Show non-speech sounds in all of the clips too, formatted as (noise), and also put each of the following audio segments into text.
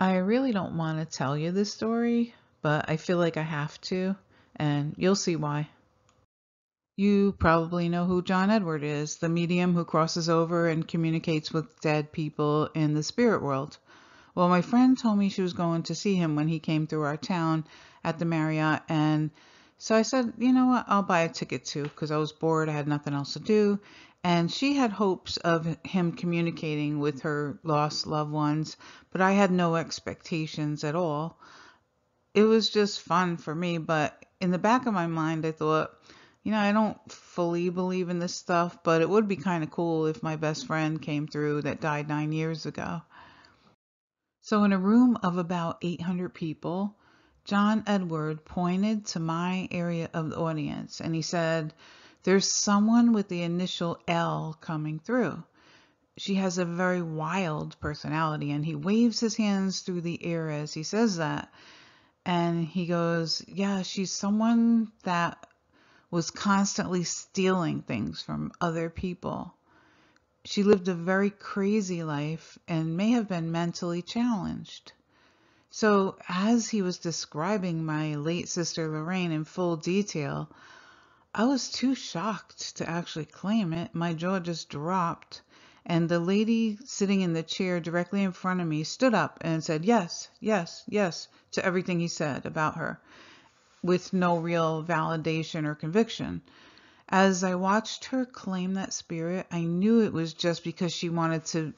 I really don't want to tell you this story, but I feel like I have to, and you'll see why. You probably know who John Edward is, the medium who crosses over and communicates with dead people in the spirit world. Well, my friend told me she was going to see him when he came through our town at the Marriott, and so I said, you know what, I'll buy a ticket too, because I was bored, I had nothing else to do, and she had hopes of him communicating with her lost loved ones, but I had no expectations at all. It was just fun for me, but in the back of my mind, I thought, you know, I don't fully believe in this stuff, but it would be kind of cool if my best friend came through that died nine years ago. So, in a room of about 800 people, John Edward pointed to my area of the audience and he said, there's someone with the initial L coming through. She has a very wild personality, and he waves his hands through the air as he says that. And he goes, Yeah, she's someone that was constantly stealing things from other people. She lived a very crazy life and may have been mentally challenged. So, as he was describing my late sister Lorraine in full detail, I was too shocked to actually claim it. My jaw just dropped. And the lady sitting in the chair directly in front of me stood up and said, Yes, yes, yes, to everything he said about her, with no real validation or conviction. As I watched her claim that spirit, I knew it was just because she wanted to.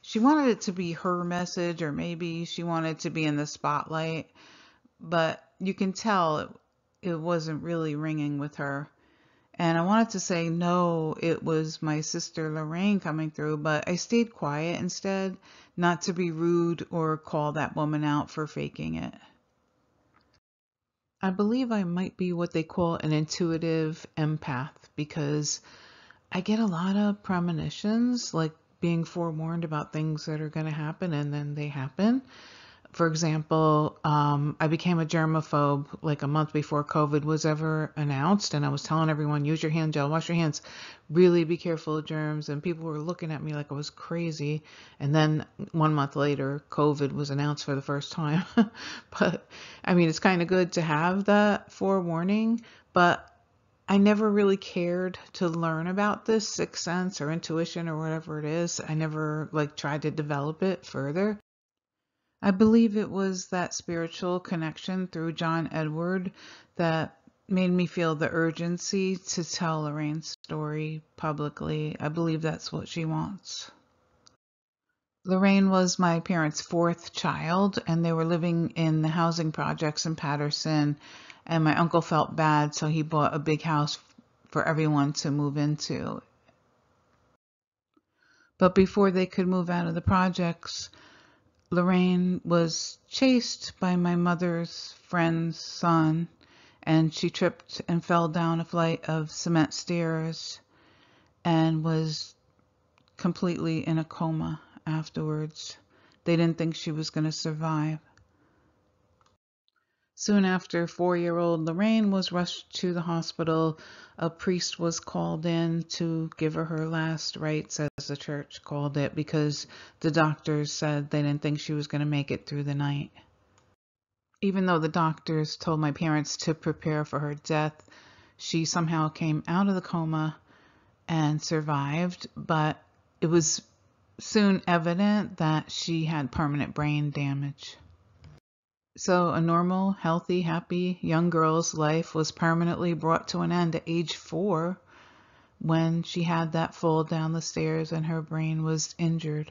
She wanted it to be her message, or maybe she wanted to be in the spotlight, but you can tell it wasn't really ringing with her. And I wanted to say, no, it was my sister Lorraine coming through, but I stayed quiet instead, not to be rude or call that woman out for faking it. I believe I might be what they call an intuitive empath because I get a lot of premonitions, like being forewarned about things that are going to happen and then they happen for example, um, I became a germaphobe like a month before COVID was ever announced, and I was telling everyone, use your hand gel, wash your hands, really be careful of germs. And people were looking at me like I was crazy. And then one month later, COVID was announced for the first time. (laughs) but I mean, it's kind of good to have that forewarning, but I never really cared to learn about this sixth sense or intuition or whatever it is. I never like tried to develop it further. I believe it was that spiritual connection through John Edward that made me feel the urgency to tell Lorraine's story publicly. I believe that's what she wants. Lorraine was my parents' fourth child, and they were living in the housing projects in Paterson. And my uncle felt bad, so he bought a big house for everyone to move into. But before they could move out of the projects, Lorraine was chased by my mother's friend's son, and she tripped and fell down a flight of cement stairs and was completely in a coma afterwards. They didn't think she was going to survive. Soon after, four year old Lorraine was rushed to the hospital. A priest was called in to give her her last rites, as the church called it, because the doctors said they didn't think she was going to make it through the night. Even though the doctors told my parents to prepare for her death, she somehow came out of the coma and survived, but it was soon evident that she had permanent brain damage. So a normal, healthy, happy young girl's life was permanently brought to an end at age four when she had that fall down the stairs and her brain was injured.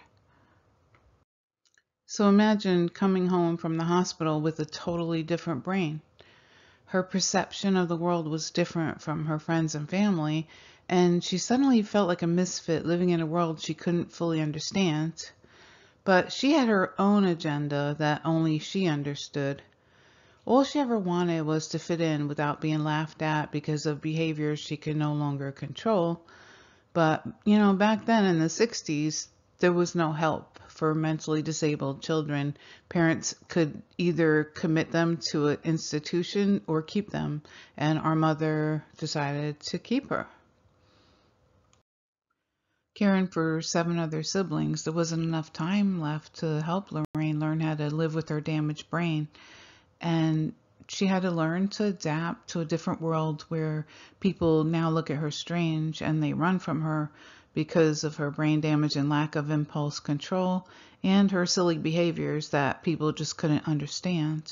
So imagine coming home from the hospital with a totally different brain. Her perception of the world was different from her friends and family, and she suddenly felt like a misfit living in a world she couldn't fully understand. But she had her own agenda that only she understood. All she ever wanted was to fit in without being laughed at because of behaviors she could no longer control. But, you know, back then in the 60s, there was no help for mentally disabled children. Parents could either commit them to an institution or keep them, and our mother decided to keep her. Caring for seven other siblings, there wasn't enough time left to help Lorraine learn how to live with her damaged brain. And she had to learn to adapt to a different world where people now look at her strange and they run from her because of her brain damage and lack of impulse control and her silly behaviors that people just couldn't understand.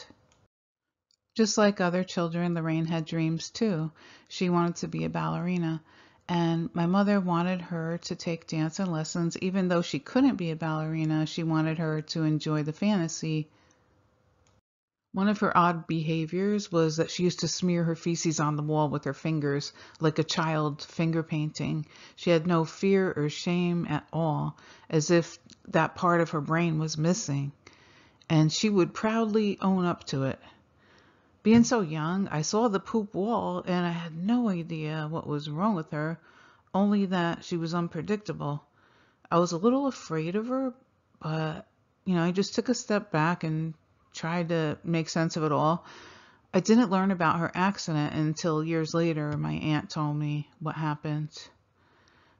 Just like other children, Lorraine had dreams too. She wanted to be a ballerina, and my mother wanted her to take dancing lessons. Even though she couldn't be a ballerina, she wanted her to enjoy the fantasy one of her odd behaviors was that she used to smear her feces on the wall with her fingers, like a child finger painting. She had no fear or shame at all, as if that part of her brain was missing. And she would proudly own up to it. Being so young, I saw the poop wall and I had no idea what was wrong with her, only that she was unpredictable. I was a little afraid of her, but, you know, I just took a step back and tried to make sense of it all. I didn't learn about her accident until years later. My aunt told me what happened.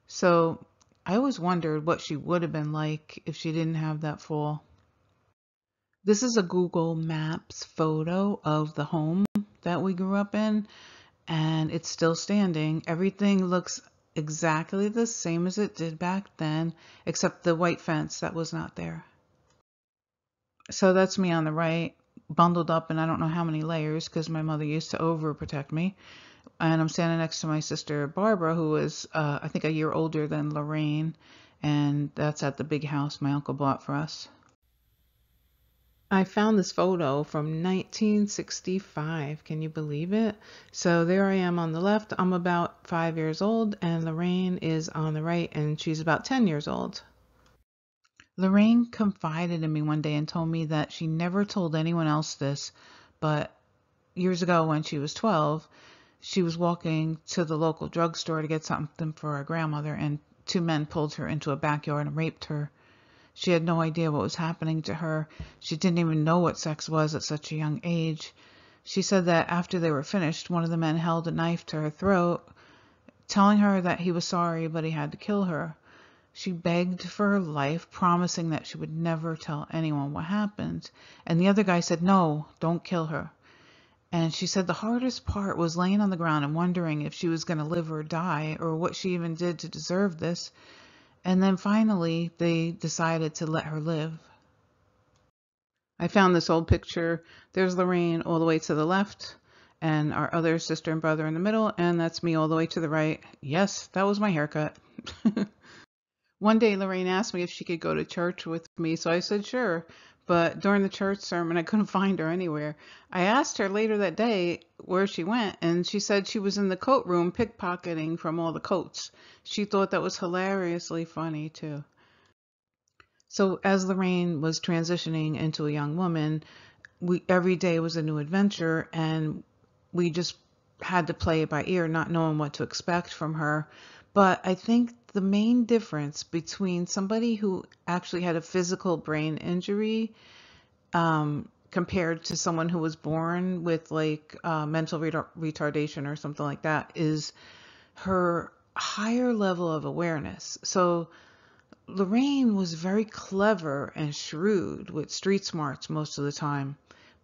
So I always wondered what she would have been like if she didn't have that fall. This is a Google Maps photo of the home that we grew up in, and it's still standing. Everything looks exactly the same as it did back then, except the white fence that was not there. So that's me on the right, bundled up in I don't know how many layers because my mother used to overprotect me. And I'm standing next to my sister Barbara, who is, uh, I think, a year older than Lorraine. And that's at the big house my uncle bought for us. I found this photo from 1965. Can you believe it? So there I am on the left. I'm about five years old, and Lorraine is on the right, and she's about 10 years old. Lorraine confided in me one day and told me that she never told anyone else this, but years ago when she was 12, she was walking to the local drugstore to get something for her grandmother, and two men pulled her into a backyard and raped her. She had no idea what was happening to her. She didn't even know what sex was at such a young age. She said that after they were finished, one of the men held a knife to her throat, telling her that he was sorry, but he had to kill her. She begged for her life, promising that she would never tell anyone what happened. And the other guy said, No, don't kill her. And she said the hardest part was laying on the ground and wondering if she was going to live or die or what she even did to deserve this. And then finally, they decided to let her live. I found this old picture. There's Lorraine all the way to the left, and our other sister and brother in the middle, and that's me all the way to the right. Yes, that was my haircut. (laughs) One day Lorraine asked me if she could go to church with me, so I said sure. But during the church sermon, I couldn't find her anywhere. I asked her later that day where she went, and she said she was in the coat room pickpocketing from all the coats. She thought that was hilariously funny, too. So as Lorraine was transitioning into a young woman, we every day was a new adventure, and we just had to play it by ear, not knowing what to expect from her. But I think the main difference between somebody who actually had a physical brain injury um, compared to someone who was born with like uh, mental retardation or something like that is her higher level of awareness. So Lorraine was very clever and shrewd with street smarts most of the time,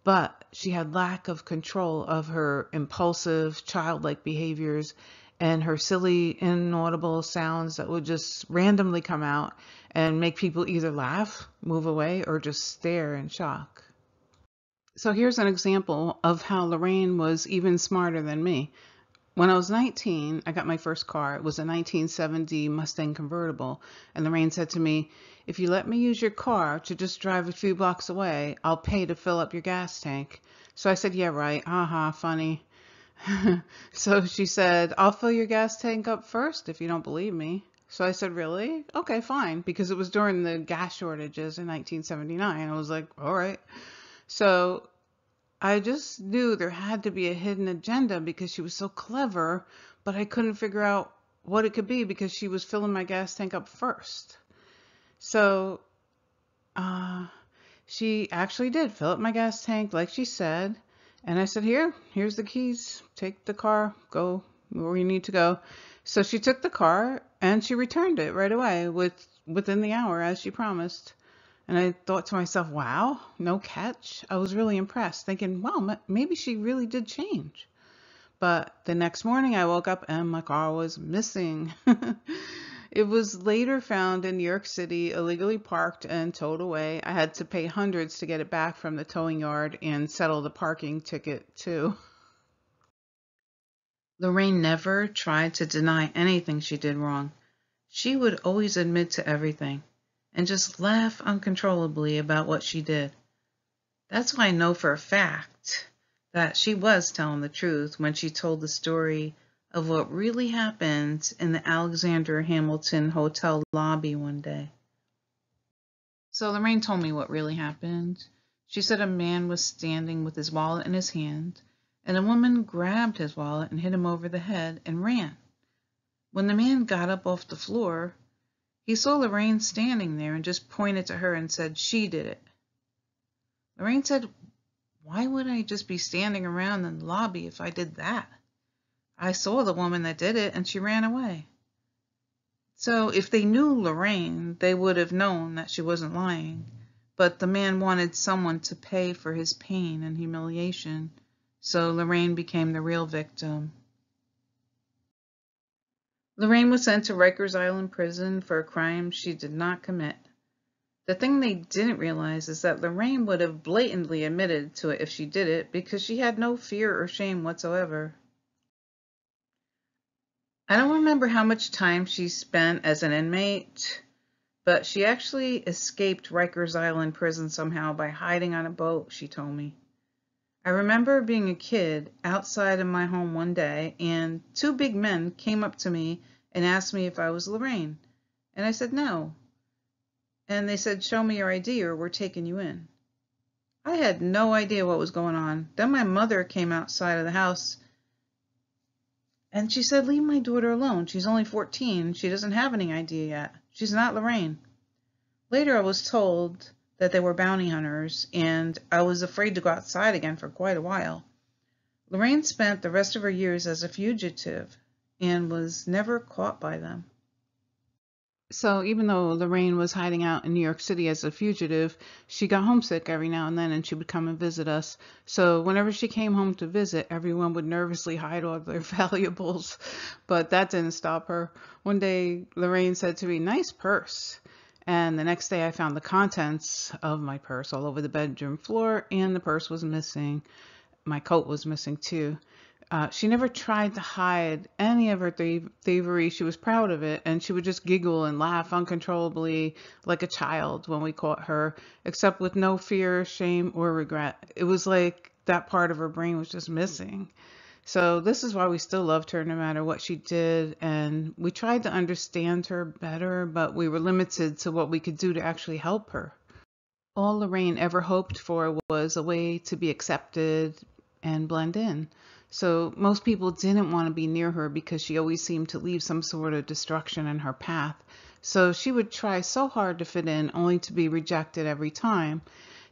but she had lack of control of her impulsive, childlike behaviors and her silly inaudible sounds that would just randomly come out and make people either laugh, move away, or just stare in shock. So here's an example of how Lorraine was even smarter than me. When I was 19, I got my first car. It was a 1970 Mustang convertible. And Lorraine said to me, if you let me use your car to just drive a few blocks away, I'll pay to fill up your gas tank. So I said, yeah, right. Haha, funny. (laughs) so she said, I'll fill your gas tank up first if you don't believe me. So I said, really? Okay, fine. Because it was during the gas shortages in 1979. I was like, all right. So I just knew there had to be a hidden agenda because she was so clever, but I couldn't figure out what it could be because she was filling my gas tank up first. So uh, she actually did fill up my gas tank like she said. And I said, here, here's the keys. Take the car, go where you need to go. So she took the car and she returned it right away with within the hour as she promised. And I thought to myself, wow, no catch. I was really impressed, thinking, well, maybe she really did change. But the next morning I woke up and my car was missing. (laughs) it was later found in New York City, illegally parked and towed away. I had to pay hundreds to get it back from the towing yard and settle the parking ticket too. Lorraine never tried to deny anything she did wrong. She would always admit to everything and just laugh uncontrollably about what she did. That's why I know for a fact that she was telling the truth when she told the story of what really happened in the Alexander Hamilton Hotel lobby one day. So Lorraine told me what really happened. She said a man was standing with his wallet in his hand, and a woman grabbed his wallet and hit him over the head and ran. When the man got up off the floor, he saw Lorraine standing there and just pointed to her and said she did it. Lorraine said, why would I just be standing around in the lobby if I did that? I saw the woman that did it and she ran away. So if they knew Lorraine, they would have known that she wasn't lying. But the man wanted someone to pay for his pain and humiliation, so Lorraine became the real victim. Lorraine was sent to Rikers Island prison for a crime she did not commit. The thing they didn't realize is that Lorraine would have blatantly admitted to it if she did it because she had no fear or shame whatsoever. I don't remember how much time she spent as an inmate, but she actually escaped Rikers Island prison somehow by hiding on a boat, she told me. I remember being a kid outside of my home one day, and two big men came up to me and asked me if I was Lorraine. And I said no and they said, show me your ID or we're taking you in. I had no idea what was going on. Then my mother came outside of the house and she said, leave my daughter alone. She's only 14. She doesn't have any idea yet. She's not Lorraine. Later, I was told that they were bounty hunters and I was afraid to go outside again for quite a while. Lorraine spent the rest of her years as a fugitive and was never caught by them. So even though Lorraine was hiding out in New York City as a fugitive, she got homesick every now and then and she would come and visit us. So whenever she came home to visit, everyone would nervously hide all their (laughs) valuables. But that didn't stop her. One day, Lorraine said to me, nice purse. And the next day I found the contents of my purse all over the bedroom floor and the purse was missing. My coat was missing too. Uh, she never tried to hide any of her thievery. She was proud of it, and she would just giggle and laugh uncontrollably like a child when we caught her, except with no fear, shame, or regret. It was like that part of her brain was just missing. So this is why we still loved her no matter what she did, and we tried to understand her better, but we were limited to what we could do to actually help her. All Lorraine ever hoped for was a way to be accepted and blend in. So most people didn't want to be near her because she always seemed to leave some sort of destruction in her path. So she would try so hard to fit in only to be rejected every time.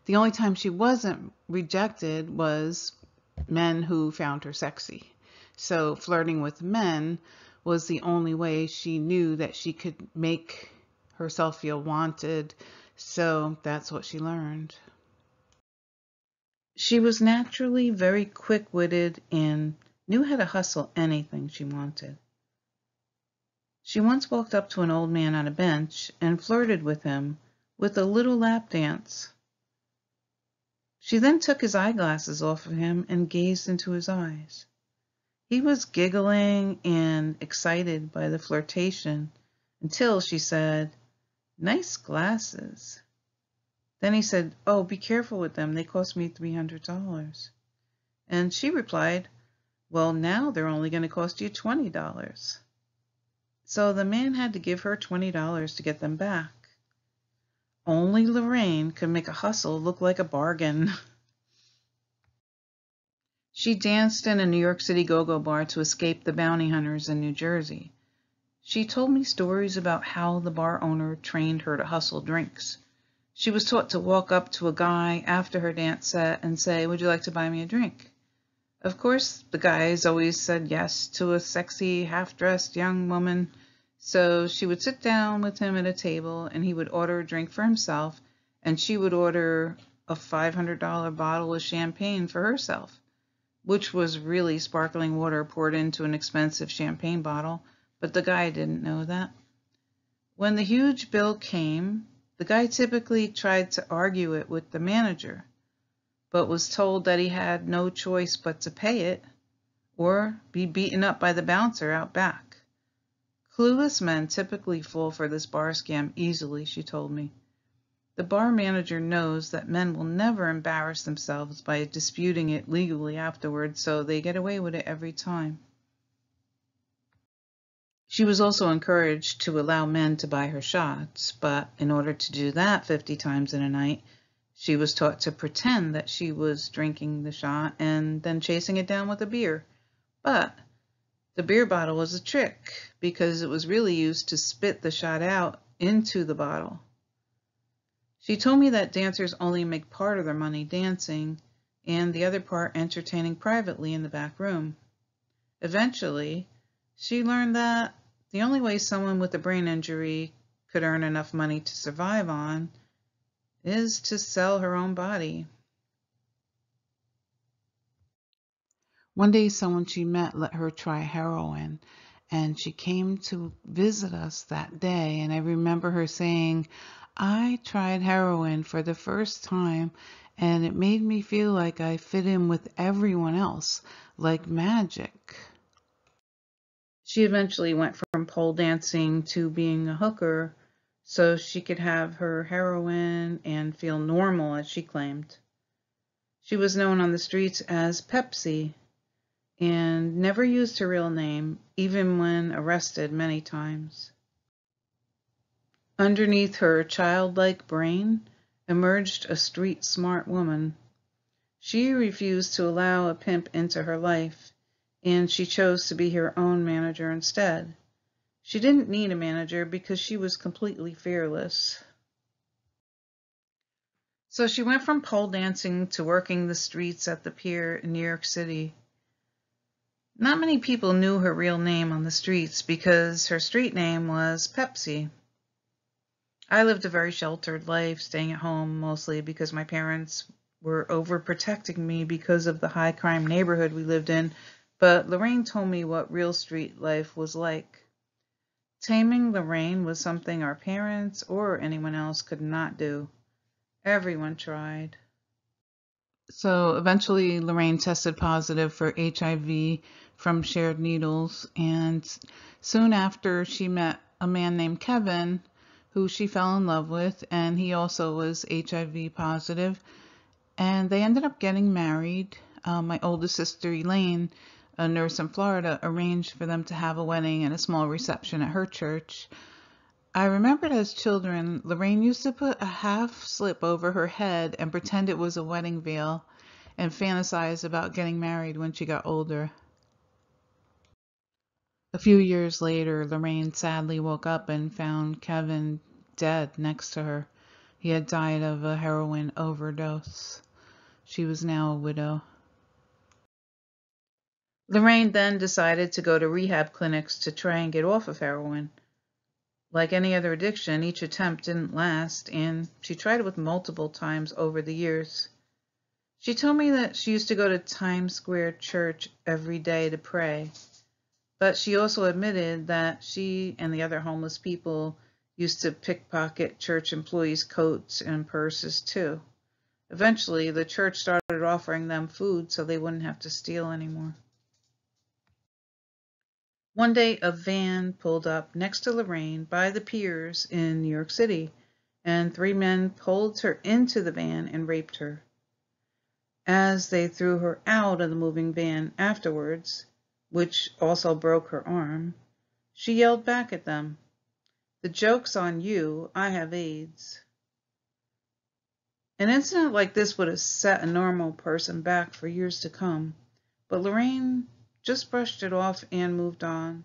The only time she wasn't rejected was men who found her sexy. So flirting with men was the only way she knew that she could make herself feel wanted. So that's what she learned. She was naturally very quick-witted and knew how to hustle anything she wanted. She once walked up to an old man on a bench and flirted with him with a little lap dance. She then took his eyeglasses off of him and gazed into his eyes. He was giggling and excited by the flirtation until she said, Nice glasses. Then he said, Oh, be careful with them. They cost me $300. And she replied, Well, now they're only going to cost you $20. So the man had to give her $20 to get them back. Only Lorraine could make a hustle look like a bargain. (laughs) she danced in a New York City go-go bar to escape the bounty hunters in New Jersey. She told me stories about how the bar owner trained her to hustle drinks. She was taught to walk up to a guy after her dance set and say, would you like to buy me a drink? Of course, the guys always said yes to a sexy, half-dressed young woman, So she would sit down with him at a table and he would order a drink for himself and she would order a $500 bottle of champagne for herself, which was really sparkling water poured into an expensive champagne bottle, but the guy didn't know that. When the huge bill came, the guy typically tried to argue it with the manager, but was told that he had no choice but to pay it or be beaten up by the bouncer out back. Clueless men typically fall for this bar scam easily, she told me. The bar manager knows that men will never embarrass themselves by disputing it legally afterwards, so they get away with it every time. She was also encouraged to allow men to buy her shots, but in order to do that 50 times in a night, she was taught to pretend that she was drinking the shot and then chasing it down with a beer. But the beer bottle was a trick because it was really used to spit the shot out into the bottle. She told me that dancers only make part of their money dancing and the other part entertaining privately in the back room. Eventually, she learned that the only way someone with a brain injury could earn enough money to survive on is to sell her own body. One day, someone she met let her try heroin, and she came to visit us that day. And I remember her saying, I tried heroin for the first time and it made me feel like I fit in with everyone else, like magic. She eventually went from pole dancing to being a hooker so she could have her heroin and feel normal, as she claimed. She was known on the streets as Pepsi and never used her real name, even when arrested many times. Underneath her childlike brain emerged a street-smart woman. She refused to allow a pimp into her life, and she chose to be her own manager instead. She didn't need a manager because she was completely fearless. So she went from pole dancing to working the streets at the pier in New York City. Not many people knew her real name on the streets because her street name was Pepsi. I lived a very sheltered life, staying at home mostly because my parents were overprotecting me because of the high crime neighborhood we lived in, but Lorraine told me what real street life was like. Taming Lorraine was something our parents or anyone else could not do. Everyone tried. So eventually Lorraine tested positive for HIV from shared needles and soon after she met a man named Kevin who she fell in love with, and he also was HIV positive. And they ended up getting married. Um, my oldest sister, Elaine, a nurse in Florida, arranged for them to have a wedding and a small reception at her church. I remembered as children, Lorraine used to put a half slip over her head and pretend it was a wedding veil and fantasize about getting married when she got older. A few years later, Lorraine sadly woke up and found Kevin dead next to her. He had died of a heroin overdose. She was now a widow. Lorraine then decided to go to rehab clinics to try and get off of heroin. Like any other addiction, each attempt didn't last, and she tried it with multiple times over the years. She told me that she used to go to Times Square Church every day to pray. But she also admitted that she and the other homeless people used to pickpocket church employees' coats and purses too. Eventually, the church started offering them food so they wouldn't have to steal anymore. One day, a van pulled up next to Lorraine by the piers in New York City, and three men pulled her into the van and raped her. As they threw her out of the moving van afterwards, which also broke her arm, she yelled back at them, The joke's on you, I have AIDS. An incident like this would have set a normal person back for years to come, but Lorraine just brushed it off and moved on.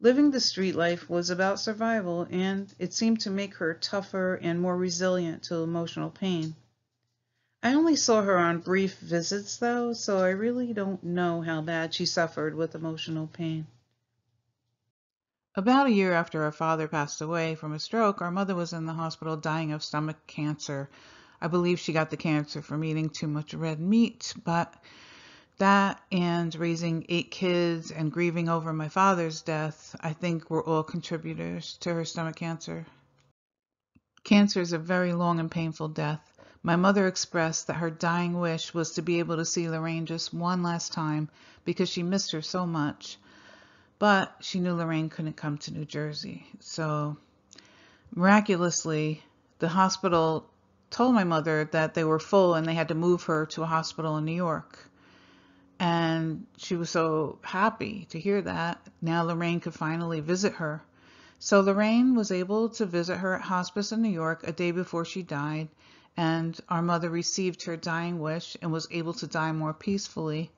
Living the street life was about survival, and it seemed to make her tougher and more resilient to emotional pain. I only saw her on brief visits, though, so I really don't know how bad she suffered with emotional pain. About a year after our father passed away from a stroke, our mother was in the hospital dying of stomach cancer. I believe she got the cancer from eating too much red meat, but that and raising eight kids and grieving over my father's death, I think were all contributors to her stomach cancer. Cancer is a very long and painful death. My mother expressed that her dying wish was to be able to see Lorraine just one last time because she missed her so much. But she knew Lorraine couldn't come to New Jersey. So miraculously, the hospital told my mother that they were full and they had to move her to a hospital in New York. And she was so happy to hear that. Now Lorraine could finally visit her. So Lorraine was able to visit her at hospice in New York a day before she died. And our mother received her dying wish and was able to die more peacefully.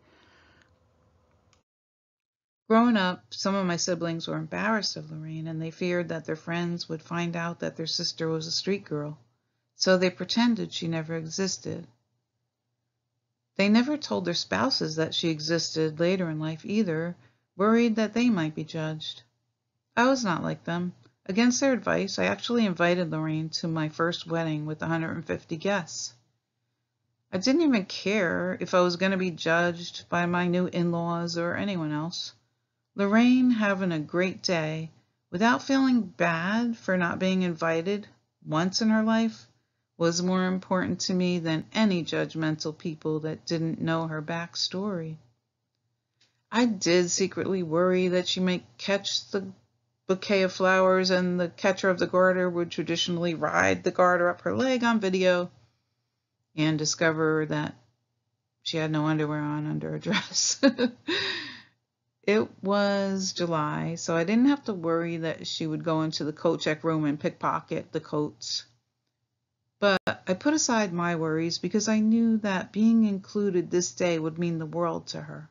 Growing up, some of my siblings were embarrassed of Lorraine and they feared that their friends would find out that their sister was a street girl, so they pretended she never existed. They never told their spouses that she existed later in life either, worried that they might be judged. I was not like them. Against their advice, I actually invited Lorraine to my first wedding with 150 guests. I didn't even care if I was going to be judged by my new in laws or anyone else. Lorraine having a great day without feeling bad for not being invited once in her life was more important to me than any judgmental people that didn't know her backstory. I did secretly worry that she might catch the bouquet of flowers and the catcher of the garter would traditionally ride the garter up her leg on video and discover that she had no underwear on under her (laughs) dress. It was July, so I didn't have to worry that she would go into the coat check room and pickpocket the coats. But I put aside my worries because I knew that being included this day would mean the world to her.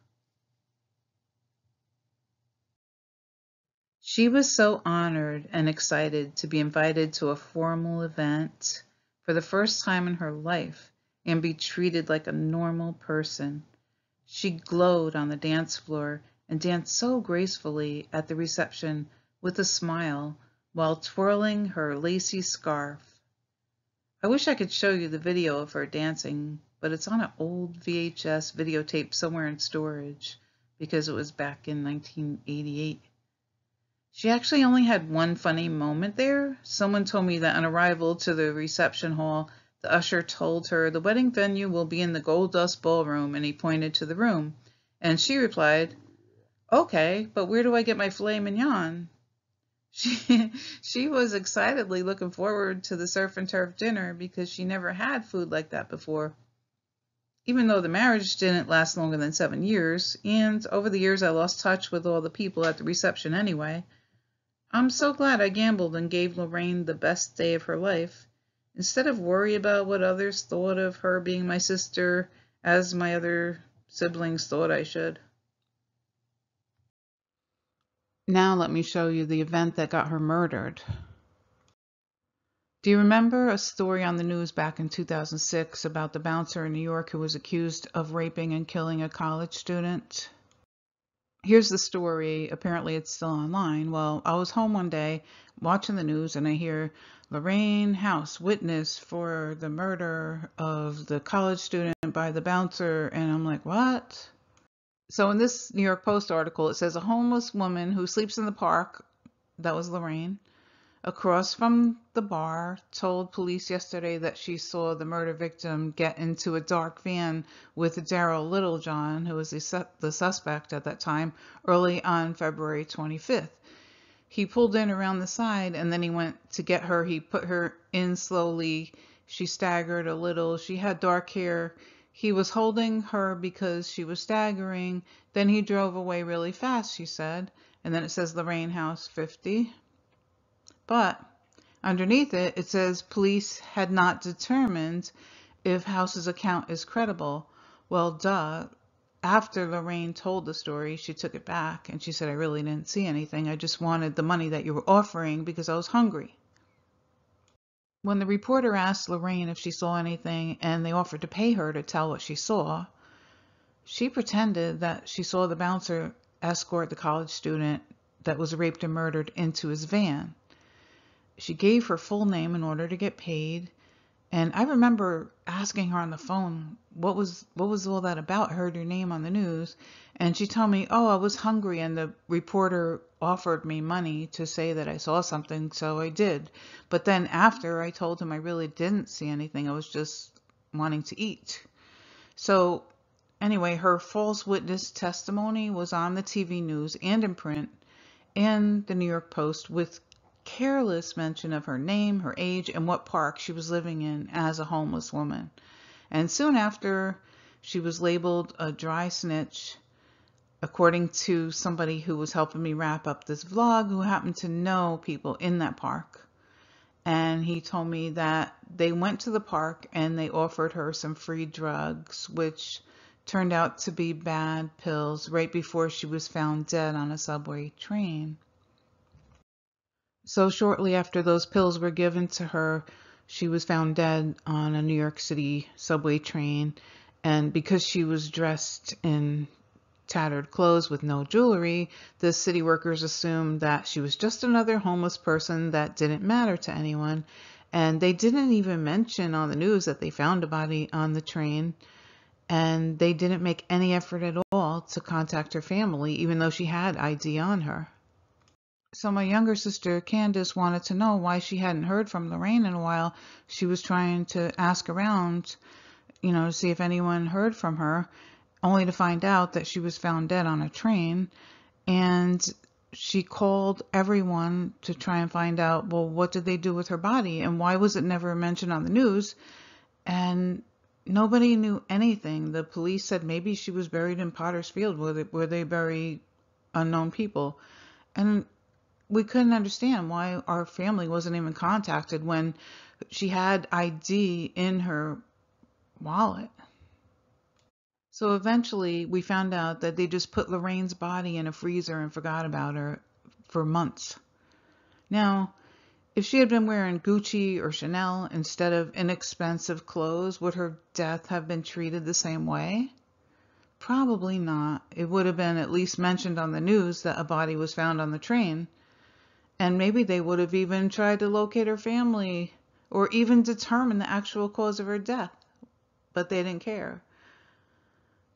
She was so honored and excited to be invited to a formal event for the first time in her life and be treated like a normal person. She glowed on the dance floor and danced so gracefully at the reception with a smile while twirling her lacy scarf. I wish I could show you the video of her dancing, but it's on an old VHS videotape somewhere in storage because it was back in 1988. She actually only had one funny moment there. Someone told me that on arrival to the reception hall, the usher told her the wedding venue will be in the Gold Dust Ballroom, and he pointed to the room. And she replied, Okay, but where do I get my filet mignon? She, was excitedly looking forward to the surf and turf dinner because she never had food like that before. Even though the marriage didn't last longer than seven years, and over the years I lost touch with all the people at the reception anyway, I'm so glad I gambled and gave Lorraine the best day of her life. Instead of worry about what others thought of her being my sister, as my other siblings thought I should. Now let me show you the event that got her murdered. Do you remember a story on the news back in 2006 about the bouncer in New York who was accused of raping and killing a college student? Here's the story. Apparently it's still online. Well, I was home one day watching the news and I hear Lorraine House witness for the murder of the college student by the bouncer and I'm like, what? So in this New York Post article, it says a homeless woman who sleeps in the park, that was Lorraine, across from the bar, told police yesterday that she saw the murder victim get into a dark van with Darryl Littlejohn, who was the suspect at that time, early on February 25th. He pulled in around the side and then he went to get her. He put her in slowly. She staggered a little. She had dark hair. He was holding her because she was staggering. Then he drove away really fast, she said. And then it says Lorraine House 50. But underneath it, it says police had not determined if House's account is credible. Well, duh. After Lorraine told the story, she took it back and she said, I really didn't see anything. I just wanted the money that you were offering because I was hungry. When the reporter asked Lorraine if she saw anything and they offered to pay her to tell what she saw, she pretended that she saw the bouncer escort the college student that was raped and murdered into his van. She gave her full name in order to get paid. And I remember asking her on the phone, what was what was all that about? I heard your name on the news. And she told me, oh, I was hungry and the reporter offered me money to say that I saw something, so I did. But then after I told him I really didn't see anything, I was just wanting to eat. So anyway, her false witness testimony was on the TV news and in print and the New York Post with careless mention of her name, her age, and what park she was living in as a homeless woman. And soon after, she was labeled a dry snitch, according to somebody who was helping me wrap up this vlog who happened to know people in that park. And he told me that they went to the park and they offered her some free drugs, which turned out to be bad pills right before she was found dead on a subway train. So shortly after those pills were given to her, she was found dead on a New York City subway train. And because she was dressed in tattered clothes with no jewelry, the city workers assumed that she was just another homeless person that didn't matter to anyone. And they didn't even mention on the news that they found a body on the train. And they didn't make any effort at all to contact her family, even though she had ID on her. So my younger sister Candace wanted to know why she hadn't heard from Lorraine in a while. She was trying to ask around, you know, to see if anyone heard from her, only to find out that she was found dead on a train. And she called everyone to try and find out, well, what did they do with her body and why was it never mentioned on the news? And nobody knew anything. The police said maybe she was buried in Potter's Field where they, where they bury unknown people. And we couldn't understand why our family wasn't even contacted when she had ID in her wallet. So eventually we found out that they just put Lorraine's body in a freezer and forgot about her for months. Now, if she had been wearing Gucci or Chanel instead of inexpensive clothes, would her death have been treated the same way? Probably not. It would have been at least mentioned on the news that a body was found on the train and maybe they would have even tried to locate her family or even determine the actual cause of her death, but they didn't care.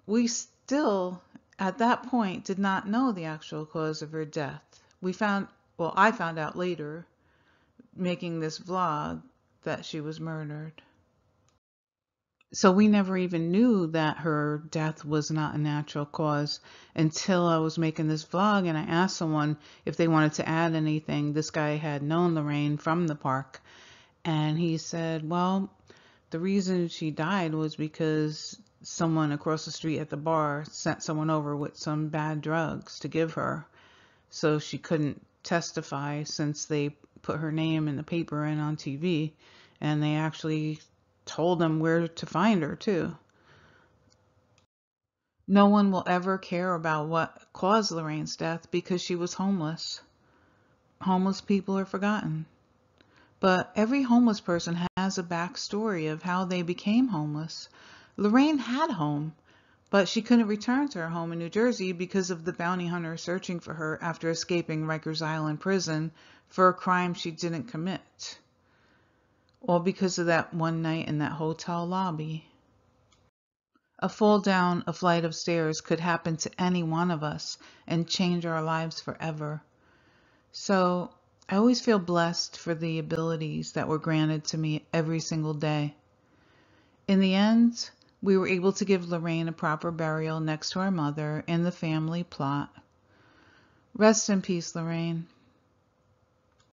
We still, at that point, did not know the actual cause of her death. We found, well, I found out later, making this vlog, that she was murdered. So we never even knew that her death was not a natural cause until I was making this vlog and I asked someone if they wanted to add anything. This guy had known Lorraine from the park and he said, well, the reason she died was because someone across the street at the bar sent someone over with some bad drugs to give her. So she couldn't testify since they put her name in the paper and on TV and they actually told them where to find her too. No one will ever care about what caused Lorraine's death because she was homeless. Homeless people are forgotten. But every homeless person has a backstory of how they became homeless. Lorraine had home, but she couldn't return to her home in New Jersey because of the bounty hunter searching for her after escaping Rikers Island prison for a crime she didn't commit all because of that one night in that hotel lobby. A fall down a flight of stairs could happen to any one of us and change our lives forever. So I always feel blessed for the abilities that were granted to me every single day. In the end, we were able to give Lorraine a proper burial next to our mother in the family plot. Rest in peace, Lorraine.